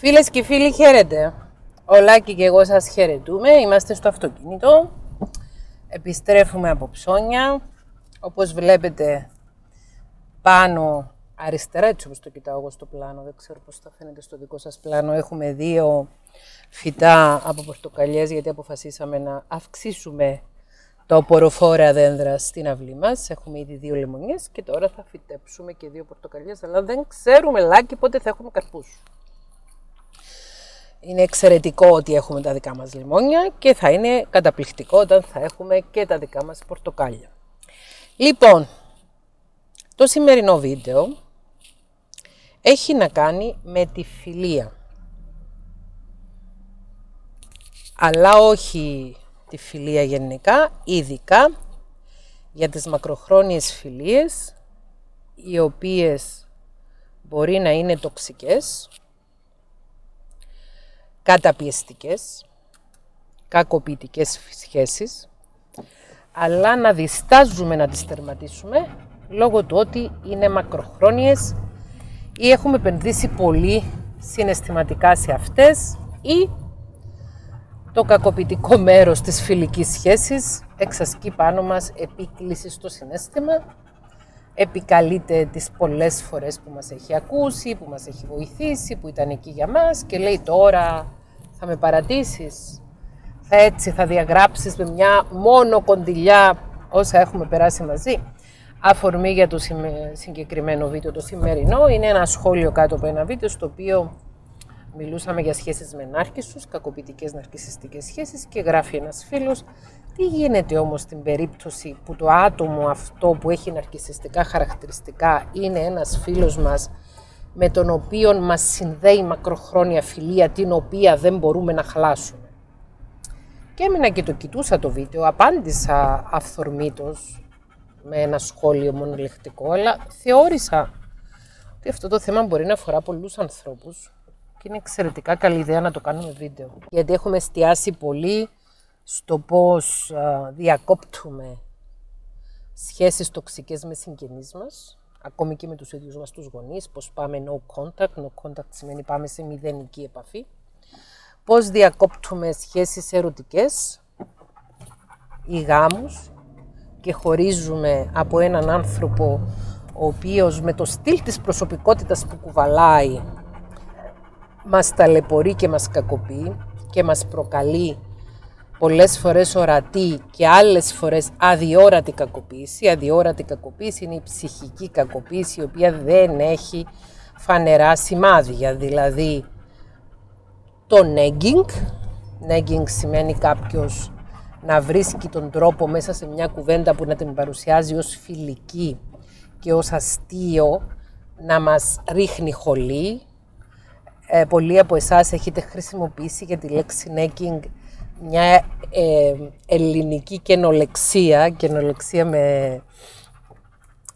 Φίλες και φίλοι χαίρετε. Ο Λάκη και εγώ σας χαιρετούμε. Είμαστε στο αυτοκίνητο. Επιστρέφουμε από ψώνια. Όπως βλέπετε πάνω αριστερά, έτσι όπως το κοιτάω εγώ στο πλάνο, δεν ξέρω πώς θα φαίνεται στο δικό σας πλάνο, έχουμε δύο φυτά από πορτοκαλιές γιατί αποφασίσαμε να αυξήσουμε τα οποροφόρα δέντρα στην αυλή μας. Έχουμε ήδη δύο λεμονιές και τώρα θα φυτέψουμε και δύο πορτοκαλιές, αλλά δεν ξέρουμε λάκι πότε θα έχουμε καρπούς. Είναι εξαιρετικό ότι έχουμε τα δικά μας λιμόνια και θα είναι καταπληκτικό όταν θα έχουμε και τα δικά μας πορτοκάλια. Λοιπόν, το σημερινό βίντεο έχει να κάνει με τη φιλία. Αλλά όχι τη φιλία γενικά, ειδικά για τις μακροχρόνιες φιλίες, οι οποίες μπορεί να είναι τοξικές, καταπιεστικές, κακοποιητικές σχέσεις, αλλά να διστάζουμε να τις τερματίσουμε λόγω του ότι είναι μακροχρόνιες ή έχουμε επενδύσει πολύ συναισθηματικά σε αυτές ή το κακοποιητικό μέρος της φιλικής σχέσης εξασκεί πάνω μας επίκληση στο συνέστημα, επικαλείται τις πολλές φορές που μας έχει ακούσει, που μας έχει βοηθήσει, που ήταν εκεί για μας και λέει τώρα θα με παρατήσεις, θα έτσι θα διαγράψεις με μια μόνο κοντιλιά όσα έχουμε περάσει μαζί. Αφορμή για το συγκεκριμένο βίντεο το σημερινό είναι ένα σχόλιο κάτω από ένα βίντεο στο οποίο μιλούσαμε για σχέσεις με νάρκισσους, κακοποιητικές ναρκισσιστικές σχέσεις και γράφει ένας φίλος τι γίνεται όμως στην περίπτωση που το άτομο αυτό που έχει ναρκισσιστικά χαρακτηριστικά είναι ένας φίλος μας με τον οποίο μας συνδέει μακροχρόνια φιλία την οποία δεν μπορούμε να χαλάσουμε. Και έμεινα και το κοιτούσα το βίντεο, απάντησα αυθορμήτως με ένα σχόλιο μονολεκτικό, αλλά θεώρησα ότι αυτό το θέμα μπορεί να αφορά πολλούς ανθρώπους και είναι εξαιρετικά καλή ιδέα να το κάνουμε βίντεο. Γιατί έχουμε εστιάσει πολύ στο πώς διακόπτουμε σχέσεις τοξικές με συγγενείς μας, ακόμη και με τους ίδιους μας τους γονείς, πώς πάμε no contact, no contact σημαίνει πάμε σε μηδενική επαφή, πώς διακόπτουμε σχέσεις ερωτικές ή γάμους και χωρίζουμε από έναν άνθρωπο ο οποίος με το στυλ της προσωπικότητας που κουβαλάει μας ταλαιπωρεί και μας κακοποιεί και μας προκαλεί πολλές φορές ορατή και άλλες φορές αδιόρατη κακοποίηση. Αδιόρατη κακοποίηση είναι η ψυχική κακοποίηση η οποία δεν έχει φανερά σημάδια, δηλαδή το nagging. Nagging σημαίνει κάποιος να βρίσκει τον τρόπο μέσα σε μια κουβέντα που να την παρουσιάζει ως φιλική και ως αστείο να μας ρίχνει χολή. Ε, πολλοί από εσάς έχετε χρησιμοποιήσει για τη λέξη nagging μια ε, ελληνική καινολεξία, καινολεξία με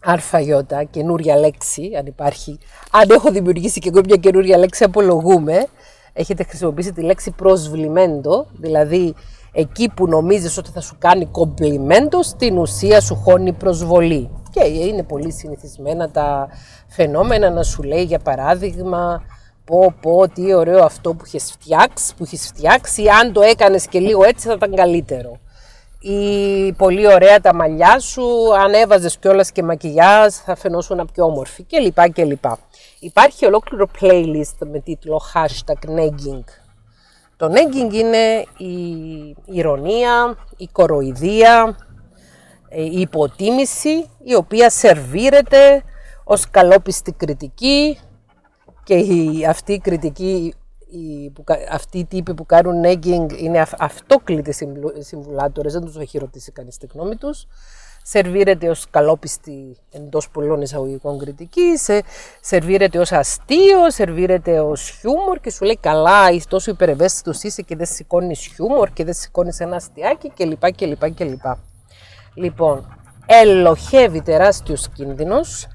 αρφαγιώτα, καινούρια λέξη, αν υπάρχει. Αν έχω δημιουργήσει και εγώ μια καινούρια λέξη, απολογούμε. Έχετε χρησιμοποιήσει τη λέξη προσβλημέντο, δηλαδή εκεί που νομίζεις ότι θα σου κάνει κομπλιμέντο, στην ουσία σου χώνει προσβολή. Και είναι πολύ συνηθισμένα τα φαινόμενα να σου λέει, για παράδειγμα, Πω πω τι ωραίο αυτό που έχεις φτιάξει, που έχεις φτιάξει, αν το έκανες και λίγο έτσι θα ήταν καλύτερο. Ή πολύ ωραία τα μαλλιά σου, αν έβαζες κιόλας και μακιγιάζ θα φαινόσουν πιο όμορφη και λοιπά και λοιπά. Υπάρχει ολόκληρο playlist με τίτλο hashtag nagging. Το nagging είναι η ηρωνία, η κοροϊδία, η υποτίμηση η οποία σερβίρεται ως καλόπιστη κριτική και η, αυτή η κριτική, η, που, αυτοί οι τύποι που κάνουν nagging είναι αυτόκλητοι συμβουλάτορες, δεν τους έχει ρωτήσει κανείς τη γνώμη τους. Σερβίρεται ως καλόπιστη εντός πολλών εισαγωγικών κριτική, σε, σερβίρεται ως αστείο, σερβίρεται ως χιούμορ και σου λέει καλά, είσαι τόσο υπερευαίσθητος είσαι και δεν σηκώνεις χιούμορ και δεν σηκώνεις ένα αστιάκι κλπ. κλπ, κλπ. Λοιπόν, ελοχεύει τεράστιος κίνδυνος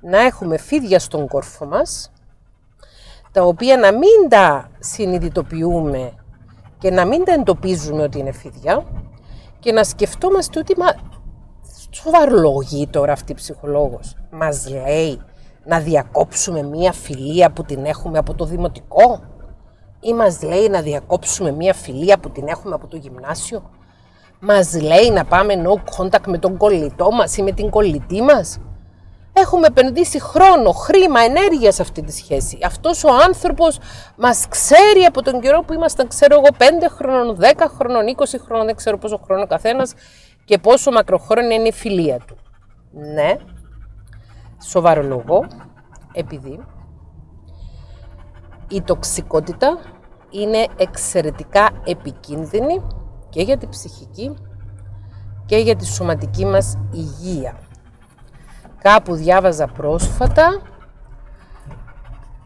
να έχουμε φίδια στον κόρφο μας τα οποία να μην τα συνειδητοποιούμε και να μην τα εντοπίζουμε ότι είναι φίδια και να σκεφτόμαστε ότι μα σοβαρολογεί τώρα αυτή η ψυχολόγος. Μας λέει να διακόψουμε μία φιλία που την έχουμε από το δημοτικό; Ή μας λέει να διακόψουμε μία φιλία που την έχουμε από το γυμνάσιο; Μας λέει να πάμε no contact με τον κολλητό μας ή με την κολλητή μας; Έχουμε επενδύσει χρόνο, χρήμα, ενέργεια σε αυτή τη σχέση. Αυτός ο άνθρωπος μας ξέρει από τον καιρό που ήμασταν, ξέρω εγώ, 5 χρόνων, 10 χρόνων, 20 χρόνων, δεν ξέρω πόσο χρόνο καθένας και πόσο μακροχρόνια είναι η φιλία του. Ναι, σοβαρό λόγο, επειδή η τοξικότητα είναι εξαιρετικά επικίνδυνη και για την ψυχική και για τη σωματική μας υγεία. Κάπου διάβαζα πρόσφατα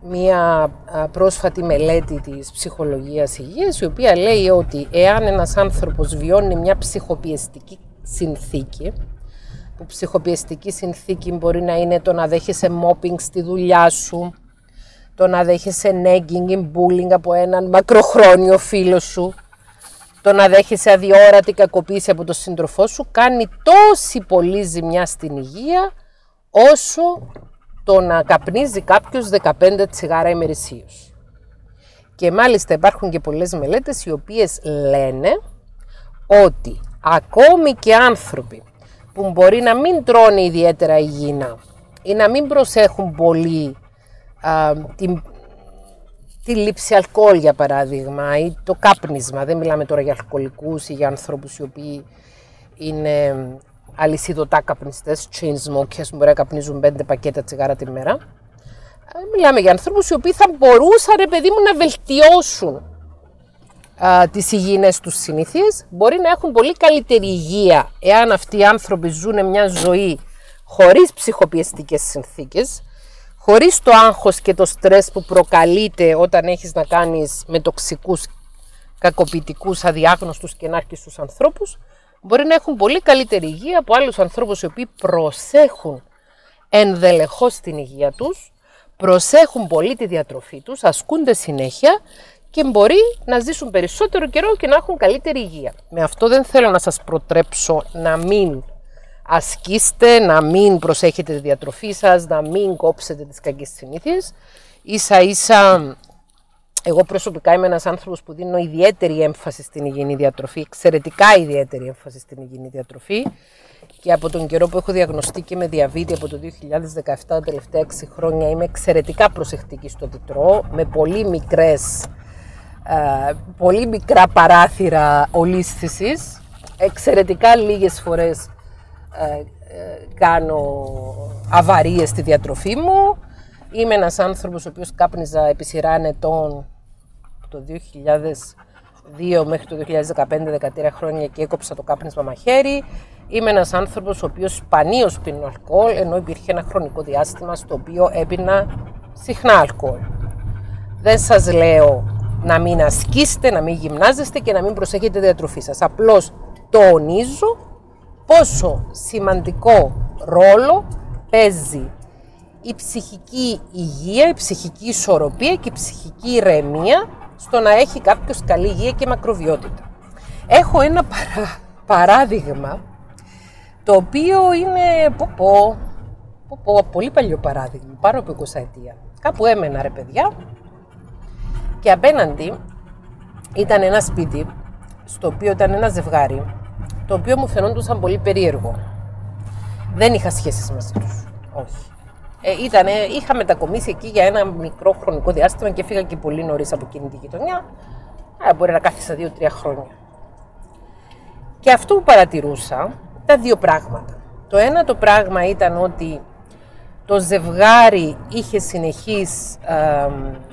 μία πρόσφατη μελέτη της ψυχολογίας υγείας η οποία λέει ότι εάν ένας άνθρωπος βιώνει μια ψυχοπιεστική συνθήκη που ψυχοπιεστική συνθήκη μπορεί να είναι το να δέχεσαι mopping στη δουλειά σου, το να δέχεσαι nagging ή bullying από έναν μακροχρόνιο φίλο σου, το να δέχεσαι αδιόρατη κακοποίηση από τον σύντροφό σου, κάνει τόση πολύ ζημιά στην υγεία, όσο το να καπνίζει κάποιος 15 τσιγάρα ημερησίως. Και μάλιστα υπάρχουν και πολλές μελέτες οι οποίες λένε ότι ακόμη και άνθρωποι που μπορεί να μην τρώνε ιδιαίτερα υγιεινά ή να μην προσέχουν πολύ α, την, τη λήψη αλκοόλ για παράδειγμα ή το κάπνισμα. Δεν μιλάμε τώρα για αλκοολικούς ή για ανθρώπους οι οποίοι είναι αλυσιδωτά καπνιστές, chain smokers που μπορεί να καπνίζουν πέντε πακέτα τσιγάρα τη μέρα. Μιλάμε για ανθρώπους οι οποίοι θα μπορούσαν ρε παιδί μου να βελτιώσουν α, τις υγιεινές τους συνήθειες, μπορεί να έχουν πολύ καλύτερη υγεία εάν αυτοί οι άνθρωποι ζουν μια ζωή χωρίς ψυχοπιεστικές συνθήκες, χωρίς το άγχος και το στρες που προκαλείται όταν έχεις να κάνεις με τοξικούς, κακοποιητικούς, αδιάγνωστους και ενάρχιστους ανθρώπους, μπορεί να έχουν πολύ καλύτερη υγεία από άλλους ανθρώπους οι οποίοι προσέχουν ενδελεχώς την υγεία τους, προσέχουν πολύ τη διατροφή τους, ασκούνται συνέχεια και μπορεί να ζήσουν περισσότερο καιρό και να έχουν καλύτερη υγεία. Με αυτό δεν θέλω να σας προτρέψω να μην ασκήστε, να μην προσέχετε τη διατροφή σας, να μην κόψετε τις κακές συνήθειες. Ίσα ίσα, εγώ προσωπικά είμαι ένας άνθρωπος που δίνω ιδιαίτερη έμφαση στην υγιεινή διατροφή, εξαιρετικά ιδιαίτερη έμφαση στην υγιεινή διατροφή και από τον καιρό που έχω διαγνωστεί και με διαβήτη από το 2017 τα τελευταία 6 χρόνια είμαι εξαιρετικά προσεκτική στο τι τρώω, με πολύ μικρές ε, πολύ μικρά παράθυρα ολίσθησης. Εξαιρετικά λίγες φορές ε, ε, κάνω αβαρίες στη διατροφή μου. Είμαι ένας άνθρωπος ο οποίος κάπνιζα επί σειρά ετών το 2002 μέχρι το 2015-2013 χρόνια και έκοψα το κάπνισμα μαχαίρι. Είμαι ένας άνθρωπος ο οποίος σπανίως πίνει αλκοόλ, ενώ υπήρχε ένα χρονικό διάστημα στο οποίο έπινα συχνά αλκοόλ. Δεν σας λέω να μην ασκήσετε, να μην γυμνάζεστε και να μην προσέχετε διατροφή σας. Απλώς τονίζω πόσο σημαντικό ρόλο παίζει η ψυχική υγεία, η ψυχική ισορροπία και η ψυχική ηρεμία στο να έχει κάποιος καλή υγεία και μακροβιότητα. Έχω ένα παρά, παράδειγμα το οποίο είναι πω, πω, πω, πω, πολύ παλιό παράδειγμα, πάνω από 20 ετία. Κάπου έμενα ρε παιδιά και απέναντι ήταν ένα σπίτι, στο οποίο ήταν ένα ζευγάρι, το οποίο μου φαινόντουσαν πολύ περίεργο. Δεν είχα σχέσεις μαζί τους. Όχι. Ε, ήτανε, είχα μετακομίσει εκεί για ένα μικρό χρονικό διάστημα και φύγα και πολύ νωρίς από εκείνη τη γειτονιά. Ε, μπορεί να κάθισα δύο-τρία χρόνια. Και αυτό που παρατηρούσα ήταν δύο πράγματα. Το ένα το πράγμα ήταν ότι το ζευγάρι είχε συνεχείς ε,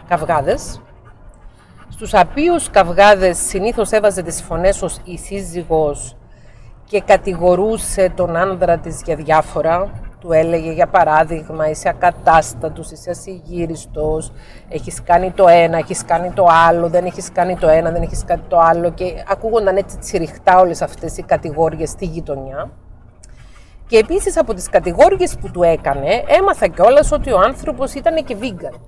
καυγάδες στους οποίους καυγάδες συνήθως έβαζε τις φωνές ως η σύζυγος και κατηγορούσε τον άνδρα της για διάφορα. Του έλεγε για παράδειγμα είσαι ακατάστατος, είσαι ασυγύριστος, έχεις κάνει το ένα, έχεις κάνει το άλλο, δεν έχεις κάνει το ένα, δεν έχεις κάνει το άλλο και ακούγονταν έτσι τσιριχτά όλες αυτές οι κατηγόριες στη γειτονιά. Και επίσης από τις κατηγόριες που του έκανε έμαθα κιόλας ότι ο άνθρωπος ήταν και vegan.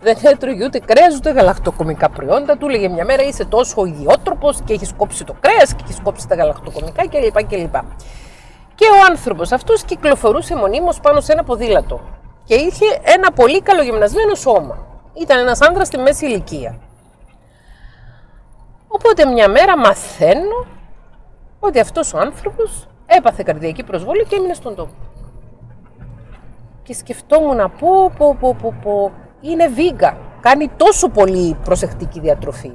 δεν έτρωγε ούτε κρέας ούτε γαλακτοκομικά προϊόντα. Του έλεγε μια μέρα είσαι τόσο ιδιότροπος και έχεις κόψει το κρέας και έχεις κόψει τα γαλακτοκομικά κλπ. κλπ. Και ο άνθρωπος αυτός κυκλοφορούσε μονίμως πάνω σε ένα ποδήλατο και είχε ένα πολύ καλογυμνασμένο σώμα. Ήταν ένας άνδρας στη μέση ηλικία. Οπότε μια μέρα μαθαίνω ότι αυτός ο άνθρωπος έπαθε καρδιακή προσβολή και έμεινε στον τόπο. Και σκεφτόμουν να πω, πω, πω, πω, πω, είναι βίγκα, κάνει τόσο πολύ προσεκτική διατροφή.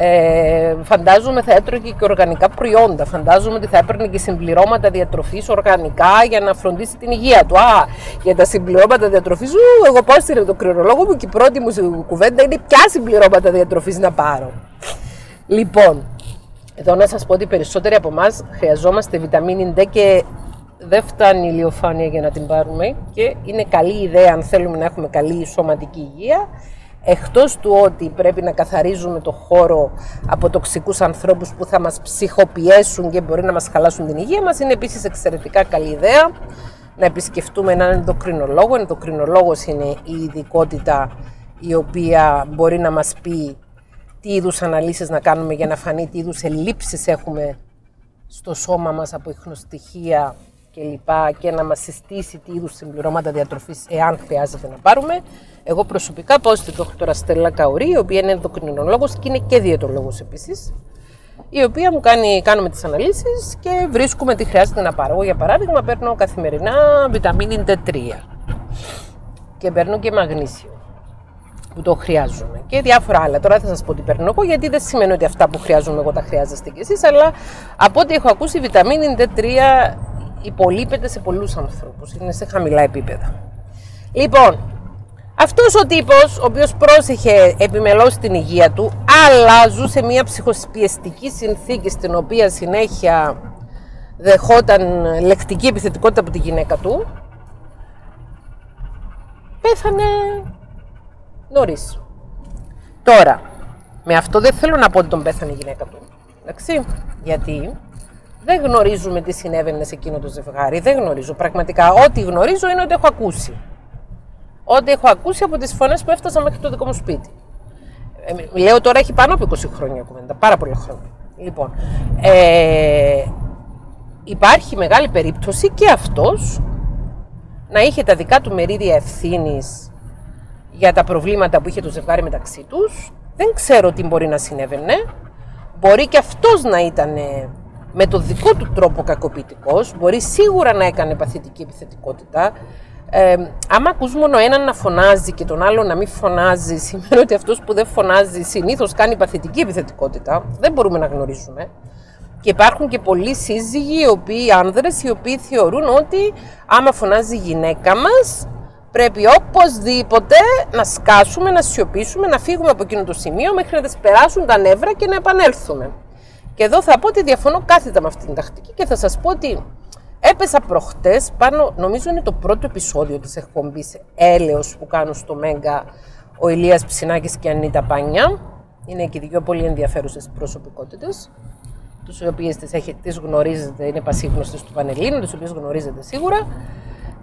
Ε, φαντάζομαι θα έτρωγε και οργανικά προϊόντα. Φαντάζομαι ότι θα έπαιρνε και συμπληρώματα διατροφής οργανικά για να φροντίσει την υγεία του. Α, για τα συμπληρώματα διατροφής, εγώ πάω στην ενδοκρινολόγο μου και η πρώτη μου κουβέντα είναι ποια συμπληρώματα διατροφής να πάρω. Λοιπόν, εδώ να σας πω ότι περισσότεροι από εμάς χρειαζόμαστε βιταμίνη D και δεν φτάνει η ηλιοφάνεια για να την πάρουμε και είναι καλή ιδέα αν θέλουμε να έχουμε καλή σωματική υγεία εκτός του ότι πρέπει να καθαρίζουμε το χώρο από τοξικούς ανθρώπους που θα μας ψυχοπιέσουν και μπορεί να μας χαλάσουν την υγεία μας, είναι επίσης εξαιρετικά καλή ιδέα να επισκεφτούμε έναν ενδοκρινολόγο. Ενδοκρινολόγος είναι η ειδικότητα η οποία μπορεί να μας πει τι είδους αναλύσεις να κάνουμε για να φανεί τι είδους ελλείψεις έχουμε στο σώμα μας από ιχνοστοιχεία και λοιπά και να μας συστήσει τι είδους συμπληρώματα διατροφής εάν χρειάζεται να πάρουμε. Εγώ προσωπικά πάω στην δόκτωρα Στέλλα Καουρή, η οποία είναι ενδοκρινολόγος και είναι και διαιτολόγος επίσης, η οποία μου κάνει, κάνουμε τις αναλύσεις και βρίσκουμε τι χρειάζεται να πάρω. Εγώ για παράδειγμα παίρνω καθημερινά βιταμίνη D3 και παίρνω και μαγνήσιο που το χρειάζομαι και διάφορα άλλα. Τώρα θα σας πω τι παίρνω εγώ, γιατί δεν σημαίνει ότι αυτά που χρειάζομαι εγώ τα χρειάζεστε κι εσείς, αλλά από ό,τι έχω ακούσει, η βιταμίνη D3 υπολείπεται σε πολλούς ανθρώπους. Είναι σε χαμηλά επίπεδα. Λοιπόν, αυτός ο τύπος, ο οποίος πρόσεχε επιμελώς την υγεία του, αλλά ζούσε μια ψυχοσπιεστική συνθήκη στην οποία συνέχεια δεχόταν λεκτική επιθετικότητα από τη γυναίκα του, πέθανε νωρίς. Τώρα, με αυτό δεν θέλω να πω ότι τον πέθανε η γυναίκα του. Εντάξει, γιατί δεν γνωρίζουμε τι συνέβαινε σε εκείνο το ζευγάρι. Δεν γνωρίζω. Πραγματικά, ό,τι γνωρίζω είναι ότι έχω ακούσει. Ό,τι έχω ακούσει από τις φωνές που έφτασαν μέχρι το δικό μου σπίτι. Ε, λέω τώρα έχει πάνω από 20 χρόνια κουβέντα. Πάρα πολλά χρόνια. Λοιπόν, ε, υπάρχει μεγάλη περίπτωση και αυτός να είχε τα δικά του μερίδια ευθύνης για τα προβλήματα που είχε το ζευγάρι μεταξύ τους. Δεν ξέρω τι μπορεί να συνέβαινε. Μπορεί και αυτός να ήταν με το δικό του τρόπο κακοποιητικός. Μπορεί σίγουρα να έκανε παθητική επιθετικότητα. Ε, άμα ακούς μόνο έναν να φωνάζει και τον άλλο να μην φωνάζει, σημαίνει ότι αυτός που δεν φωνάζει συνήθως κάνει παθητική επιθετικότητα. Δεν μπορούμε να γνωρίζουμε. Και υπάρχουν και πολλοί σύζυγοι, οι οποίοι άνδρες, οι οποίοι θεωρούν ότι άμα φωνάζει η γυναίκα μας, Πρέπει οπωσδήποτε να σκάσουμε, να σιωπήσουμε, να φύγουμε από εκείνο το σημείο μέχρι να δεσπεράσουν τα νεύρα και να επανέλθουμε. Και εδώ θα πω ότι διαφωνώ κάθετα με αυτήν την τακτική και θα σας πω ότι έπεσα προχτές πάνω, νομίζω είναι το πρώτο επεισόδιο της εκπομπής Έλεος που κάνουν στο Μέγκα ο Ηλίας Ψινάκης και η Ανίτα Πάνια. Είναι και δύο πολύ ενδιαφέρουσες προσωπικότητες, τις οποίες τις, έχετε, τις γνωρίζετε, είναι πασίγνωστες του Πανελλήνου, τις οποίες γνωρίζετε σίγουρα.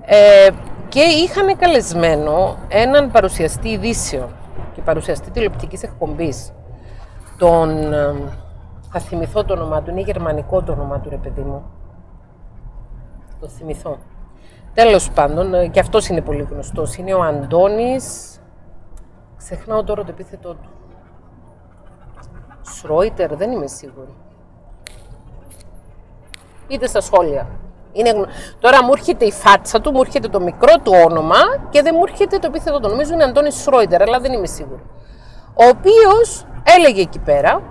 Ε, και είχαν καλεσμένο έναν παρουσιαστή ειδήσεων και παρουσιαστή τηλεοπτικής εκπομπής. Τον, ε, θα θυμηθώ το όνομά του, είναι γερμανικό το όνομά του ρε παιδί μου. Το θυμηθώ. Τέλος πάντων, ε, και αυτός είναι πολύ γνωστός, είναι ο Αντώνης, ξεχνάω τώρα το επίθετό του. Σρόιτερ, δεν είμαι σίγουρη. Είτε στα σχόλια. Είναι... Τώρα μου έρχεται η φάτσα του, μου έρχεται το μικρό του όνομα και δεν μου έρχεται το επίθετο του. Νομίζω είναι Αντώνης Σρόιντερ, αλλά δεν είμαι σίγουρη. Ο οποίος έλεγε εκεί πέρα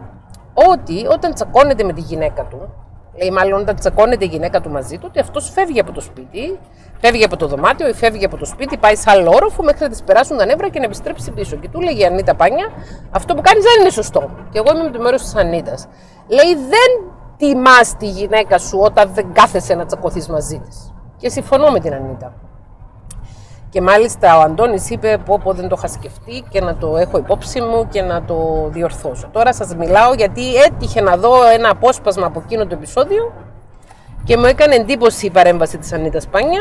ότι όταν τσακώνεται με τη γυναίκα του, λέει μάλλον όταν τσακώνεται η γυναίκα του μαζί του, ότι αυτός φεύγει από το σπίτι, φεύγει από το δωμάτιο ή φεύγει από το σπίτι, πάει σε άλλο όροφο μέχρι να της περάσουν τα νεύρα και να επιστρέψει πίσω. Και του λέγει η Ανίτα Πάνια, αυτό που κάνεις δεν είναι σωστό. Και εγώ είμαι με το μέρος της Ανίτας. Λέει δεν τιμάς τη γυναίκα σου όταν δεν κάθεσαι να τσακωθείς μαζί της. Και συμφωνώ με την Ανίτα. Και μάλιστα ο Αντώνης είπε πω, πω δεν το είχα σκεφτεί και να το έχω υπόψη μου και να το διορθώσω. Τώρα σας μιλάω γιατί έτυχε να δω ένα απόσπασμα από εκείνο το επεισόδιο και μου έκανε εντύπωση η παρέμβαση της Ανίτας Πάνια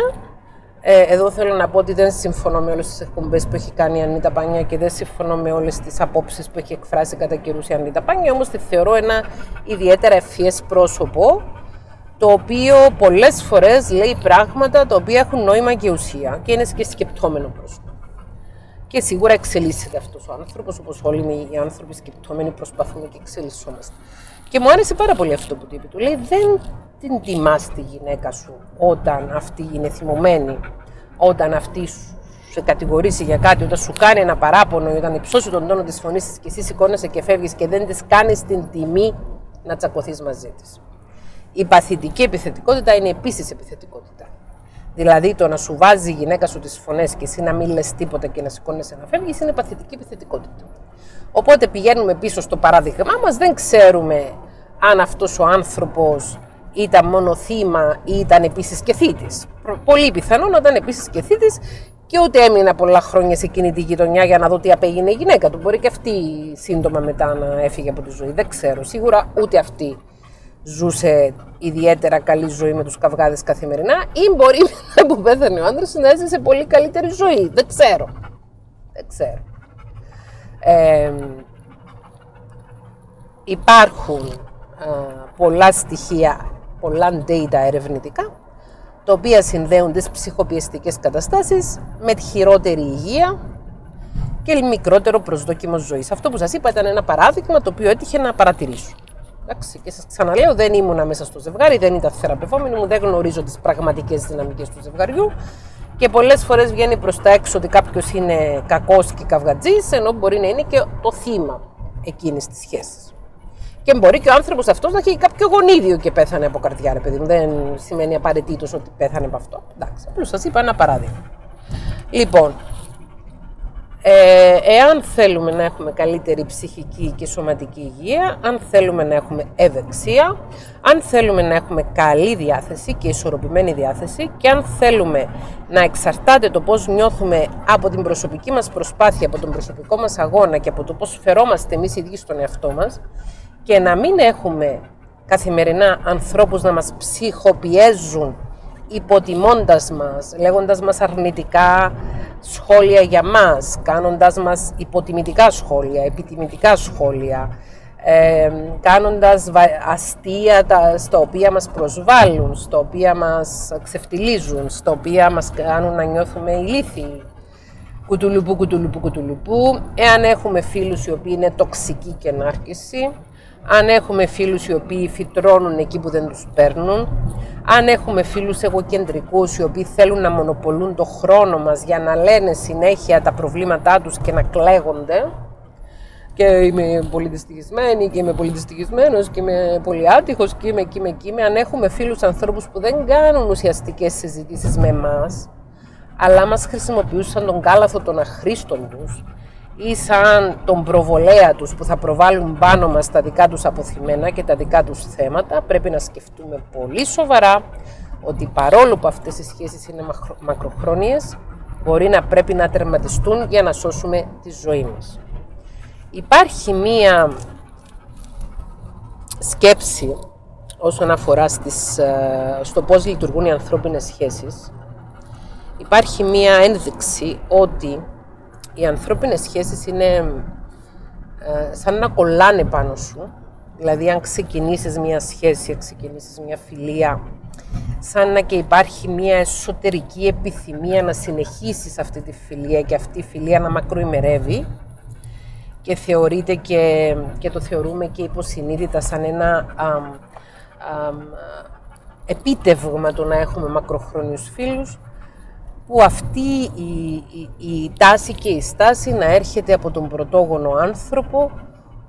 ε, εδώ θέλω να πω ότι δεν συμφωνώ με όλες τις εκπομπές που έχει κάνει η Ανίτα Πάνια και δεν συμφωνώ με όλες τις απόψεις που έχει εκφράσει κατά καιρούς η Ανίτα Πάνια, όμως τη θεωρώ ένα ιδιαίτερα ευφυές πρόσωπο, το οποίο πολλές φορές λέει πράγματα τα οποία έχουν νόημα και ουσία και είναι και σκεπτόμενο πρόσωπο. Και σίγουρα εξελίσσεται αυτός ο άνθρωπος, όπως όλοι οι άνθρωποι σκεπτόμενοι προσπαθούμε και εξελισσόμαστε. Και μου άρεσε πάρα πολύ αυτό που του είπε. Του λέει: Δεν την τιμάς τη γυναίκα σου όταν αυτή είναι θυμωμένη, όταν αυτή σου σε κατηγορήσει για κάτι, όταν σου κάνει ένα παράπονο, όταν υψώσει τον τόνο της φωνής της και εσύ σηκώνεσαι και φεύγεις και δεν της κάνεις την τιμή να τσακωθείς μαζί της. Η παθητική επιθετικότητα είναι επίσης επιθετικότητα. Δηλαδή το να σου βάζει η γυναίκα σου τις φωνές και εσύ να μην λες τίποτα και να σηκώνεσαι να φεύγεις είναι παθητική επιθετικότητα. Οπότε πηγαίνουμε πίσω στο παράδειγμά μας, δεν ξέρουμε αν αυτός ο άνθρωπος ήταν μόνο θύμα ή ήταν επίσης και θήτης. Πολύ πιθανό να ήταν επίσης και θήτης και ούτε έμεινα πολλά χρόνια σε εκείνη τη γειτονιά για να δω τι απέγινε η γυναίκα του. Μπορεί και αυτή σύντομα μετά να έφυγε από τη ζωή. Δεν ξέρω. Σίγουρα ούτε αυτή ζούσε ιδιαίτερα καλή ζωή με τους καυγάδες καθημερινά ή μπορεί που πέθανε ο άντρας να έζησε πολύ καλύτερη ζωή. Δεν ξέρω. Δεν ξέρω. υπάρχουν πολλά στοιχεία, πολλά data ερευνητικά, τα οποία συνδέουν τις ψυχοπιεστικές καταστάσεις με τη χειρότερη υγεία και μικρότερο προσδόκιμο ζωής. Αυτό που σας είπα ήταν ένα παράδειγμα το οποίο έτυχε να παρατηρήσω. Εντάξει, και σας ξαναλέω, δεν ήμουνα μέσα στο ζευγάρι, δεν ήταν θεραπευόμενη μου, δεν γνωρίζω τις πραγματικές δυναμικές του ζευγαριού. Και πολλές φορές βγαίνει προς τα έξω ότι κάποιος είναι κακός και καυγατζής, ενώ μπορεί να είναι και το θύμα εκείνης της σχέσης. Και μπορεί και ο άνθρωπος αυτός να έχει κάποιο γονίδιο και πέθανε από καρδιά, ρε παιδί μου. Δεν σημαίνει απαραίτητος ότι πέθανε από αυτό. Εντάξει, απλώς σας είπα ένα παράδειγμα. Λοιπόν, ε, εάν θέλουμε να έχουμε καλύτερη ψυχική και σωματική υγεία, αν θέλουμε να έχουμε ευεξία, αν θέλουμε να έχουμε καλή διάθεση και ισορροπημένη διάθεση και αν θέλουμε να εξαρτάται το πώς νιώθουμε από την προσωπική μας προσπάθεια, από τον προσωπικό μας αγώνα και από το πώς φερόμαστε εμείς οι ίδιοι στον εαυτό μας και να μην έχουμε καθημερινά ανθρώπους να μας ψυχοπιέζουν υποτιμώντας μας, λέγοντας μας αρνητικά σχόλια για μας, κάνοντας μας υποτιμητικά σχόλια, επιτιμητικά σχόλια, ε, κάνοντας αστεία τα, στα οποία μας προσβάλλουν, στα οποία μας ξεφτιλίζουν, στα οποία μας κάνουν να νιώθουμε ηλίθιοι. Κουτουλουπού, κουτουλουπού, κουτουλουπού. Εάν έχουμε φίλους οι οποίοι είναι τοξικοί και νάρκηση, αν έχουμε φίλους οι οποίοι φυτρώνουν εκεί που δεν τους παίρνουν, αν έχουμε φίλους εγωκεντρικούς οι οποίοι θέλουν να μονοπολούν το χρόνο μας για να λένε συνέχεια τα προβλήματά τους και να κλαίγονται και είμαι πολύ δυστυχισμένη και είμαι πολύ δυστυχισμένος και είμαι πολύ άτυχος και είμαι εκεί, είμαι εκεί, αν έχουμε φίλους ανθρώπους που δεν κάνουν ουσιαστικές συζητήσεις με εμάς, αλλά μας χρησιμοποιούσαν τον κάλαθο των αχρήστων τους, ή σαν τον προβολέα τους που θα προβάλλουν πάνω μας τα δικά τους αποθυμένα και τα δικά τους θέματα, πρέπει να σκεφτούμε πολύ σοβαρά ότι παρόλο που αυτές οι σχέσεις είναι μακροχρόνιες, μπορεί να πρέπει να τερματιστούν για να σώσουμε τη ζωή μας. Υπάρχει μία σκέψη όσον αφορά στις, ε, στο πώς λειτουργούν οι ανθρώπινες σχέσεις. Υπάρχει μία ένδειξη ότι οι ανθρώπινες σχέσεις είναι ε, σαν να κολλάνε πάνω σου. Δηλαδή αν ξεκινήσεις μια σχέση, αν ξεκινήσεις μια φιλία, σαν να και υπάρχει μια εσωτερική επιθυμία να συνεχίσεις αυτή τη φιλία και αυτή η φιλία να μακροημερεύει και θεωρείται και, και το θεωρούμε και υποσυνείδητα σαν ένα επίτευγμα το να έχουμε μακροχρόνιους φίλους που αυτή η, η, τάση και η στάση να έρχεται από τον πρωτόγονο άνθρωπο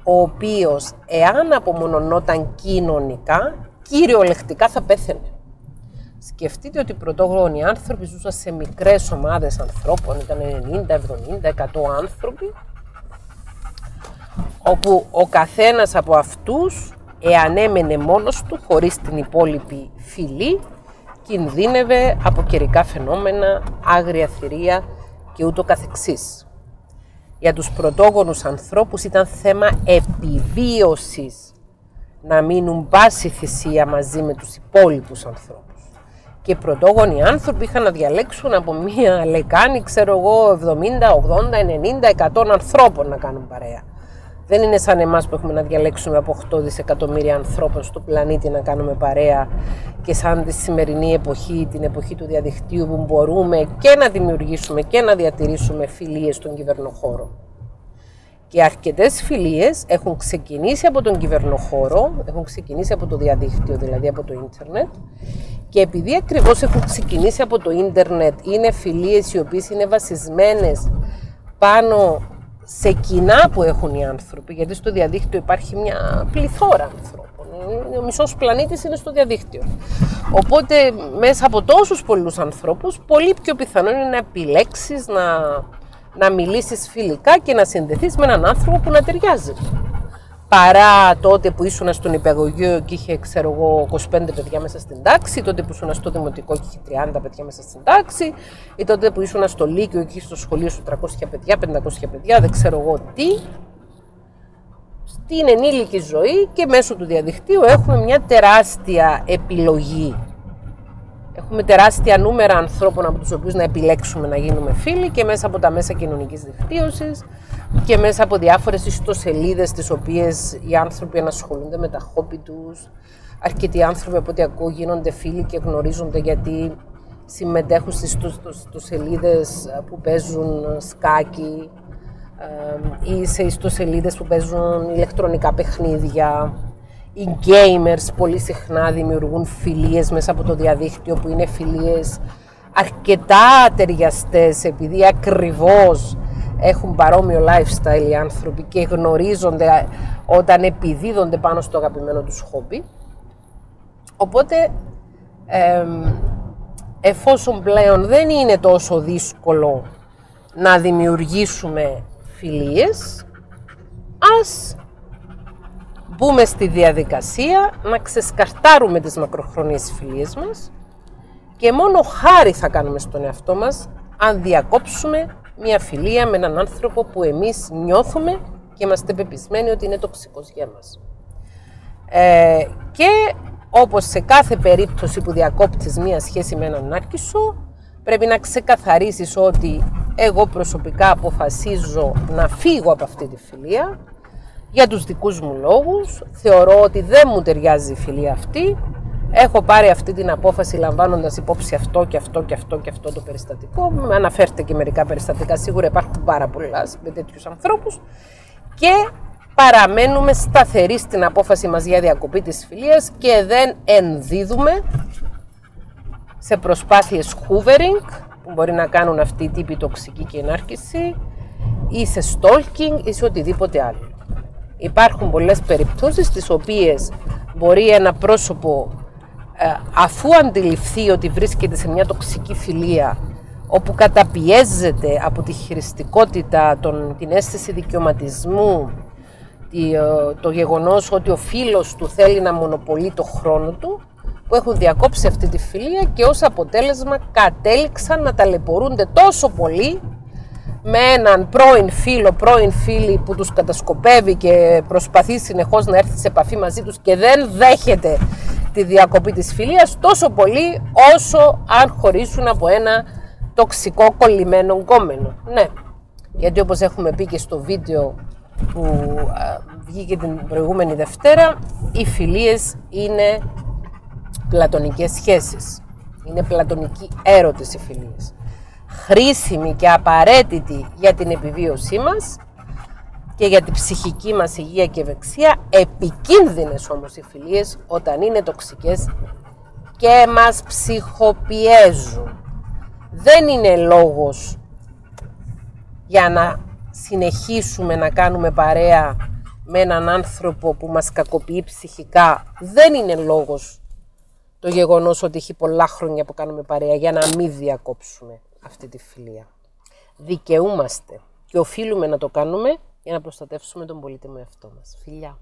ο οποίος εάν απομονωνόταν κοινωνικά, κυριολεκτικά θα πέθαινε. Σκεφτείτε ότι οι πρωτόγονοι άνθρωποι ζούσαν σε μικρές ομάδες ανθρώπων, ήταν 90, 70, 100 άνθρωποι, όπου ο καθένας από αυτούς, εάν έμενε μόνος του, χωρίς την υπόλοιπη φυλή, κινδύνευε από καιρικά φαινόμενα, άγρια θηρία και ούτω καθεξής. Για τους πρωτόγονους ανθρώπους ήταν θέμα επιβίωσης να μείνουν πάση θυσία μαζί με τους υπόλοιπους ανθρώπους. Και οι πρωτόγονοι άνθρωποι είχαν να διαλέξουν από μία λεκάνη, ξέρω εγώ, 70, 80, 90, 100 ανθρώπων να κάνουν παρέα. Δεν είναι σαν εμάς που έχουμε να διαλέξουμε από 8 δισεκατομμύρια ανθρώπων στο πλανήτη να κάνουμε παρέα και σαν τη σημερινή εποχή, την εποχή του διαδικτύου που μπορούμε και να δημιουργήσουμε και να διατηρήσουμε φιλίες στον κυβερνοχώρο. Και αρκετές φιλίες έχουν ξεκινήσει από τον κυβερνοχώρο, έχουν ξεκινήσει από το διαδίκτυο, δηλαδή από το ίντερνετ. Και επειδή ακριβώς έχουν ξεκινήσει από το ίντερνετ, είναι φιλίες οι οποίες είναι βασισμένες πάνω σε κοινά που έχουν οι άνθρωποι, γιατί στο διαδίκτυο υπάρχει μια πληθώρα ανθρώπων. Ο μισός πλανήτης είναι στο διαδίκτυο. Οπότε μέσα από τόσους πολλούς ανθρώπους, πολύ πιο πιθανό είναι να επιλέξεις να, να μιλήσεις φιλικά και να συνδεθείς με έναν άνθρωπο που να ταιριάζει παρά τότε που ήσουν στον υπεργογείο και είχε, ξέρω εγώ, 25 παιδιά μέσα στην τάξη, τότε που ήσουν στο δημοτικό και είχε 30 παιδιά μέσα στην τάξη, ή τότε που ήσουν στο Λύκειο και είχε στο σχολείο σου 300 παιδιά, 500 παιδιά, δεν ξέρω εγώ τι. Στην ενήλικη ζωή και μέσω του διαδικτύου έχουμε μια τεράστια επιλογή. Έχουμε τεράστια νούμερα ανθρώπων από τους οποίους να επιλέξουμε να γίνουμε φίλοι και μέσα από τα μέσα κοινωνικής δικτύωσης και μέσα από διάφορες ιστοσελίδες τις οποίες οι άνθρωποι ανασχολούνται με τα χόπι τους. Αρκετοί άνθρωποι από ό,τι ακούω γίνονται φίλοι και γνωρίζονται γιατί συμμετέχουν στις ιστοσελίδες που παίζουν σκάκι ή σε ιστοσελίδες που παίζουν ηλεκτρονικά παιχνίδια. Οι gamers πολύ συχνά δημιουργούν φιλίες μέσα από το διαδίκτυο που είναι φιλίες αρκετά ταιριαστές επειδή ακριβώς έχουν παρόμοιο lifestyle οι άνθρωποι και γνωρίζονται όταν επιδίδονται πάνω στο αγαπημένο τους χόμπι. Οπότε, εφόσον πλέον δεν είναι τόσο δύσκολο να δημιουργήσουμε φιλίες, ας μπούμε στη διαδικασία να ξεσκαρτάρουμε τις μακροχρόνιες φιλίες μας και μόνο χάρη θα κάνουμε στον εαυτό μας αν διακόψουμε μια φιλία με έναν άνθρωπο που εμείς νιώθουμε και είμαστε πεπισμένοι ότι είναι τοξικός για μας. Ε, και όπως σε κάθε περίπτωση που διακόπτεις μια σχέση με έναν άρκισο, πρέπει να ξεκαθαρίσεις ότι εγώ προσωπικά αποφασίζω να φύγω από αυτή τη φιλία για τους δικούς μου λόγους. Θεωρώ ότι δεν μου ταιριάζει η φιλία αυτή Έχω πάρει αυτή την απόφαση λαμβάνοντας υπόψη αυτό και αυτό και αυτό και αυτό το περιστατικό. Με αναφέρετε και μερικά περιστατικά, σίγουρα υπάρχουν πάρα πολλά με τέτοιους ανθρώπους. Και παραμένουμε σταθεροί στην απόφαση μας για διακοπή της φιλίας και δεν ενδίδουμε σε προσπάθειες hoovering που μπορεί να κάνουν αυτοί οι τύποι τοξική και ενάρκηση ή σε stalking ή σε οτιδήποτε άλλο. Υπάρχουν πολλές περιπτώσεις τις οποίες μπορεί ένα πρόσωπο ε, αφού αντιληφθεί ότι βρίσκεται σε μια τοξική φιλία όπου καταπιέζεται από τη χειριστικότητα, τον, την αίσθηση δικαιωματισμού, ε, το γεγονός ότι ο φίλος του θέλει να μονοπολεί το χρόνο του, που έχουν διακόψει αυτή τη φιλία και ως αποτέλεσμα κατέληξαν να ταλαιπωρούνται τόσο πολύ με έναν πρώην φίλο, πρώην φίλη που τους κατασκοπεύει και προσπαθεί συνεχώς να έρθει σε επαφή μαζί τους και δεν δέχεται τη διακοπή της φιλίας τόσο πολύ όσο αν χωρίσουν από ένα τοξικό κολλημένο γκόμενο. Ναι, γιατί όπως έχουμε πει και στο βίντεο που βγήκε την προηγούμενη Δευτέρα, οι φιλίες είναι πλατωνικές σχέσεις. Είναι πλατωνικοί έρωτες οι φιλίες. Χρήσιμη και απαραίτητη για την επιβίωσή μας και για την ψυχική μας υγεία και ευεξία, επικίνδυνες όμως οι φιλίες όταν είναι τοξικές και μας ψυχοπιέζουν. Δεν είναι λόγος για να συνεχίσουμε να κάνουμε παρέα με έναν άνθρωπο που μας κακοποιεί ψυχικά. Δεν είναι λόγος το γεγονός ότι έχει πολλά χρόνια που κάνουμε παρέα για να μην διακόψουμε αυτή τη φιλία. Δικαιούμαστε και οφείλουμε να το κάνουμε για να προστατεύσουμε τον πολύτιμο εαυτό μας. Φιλιά!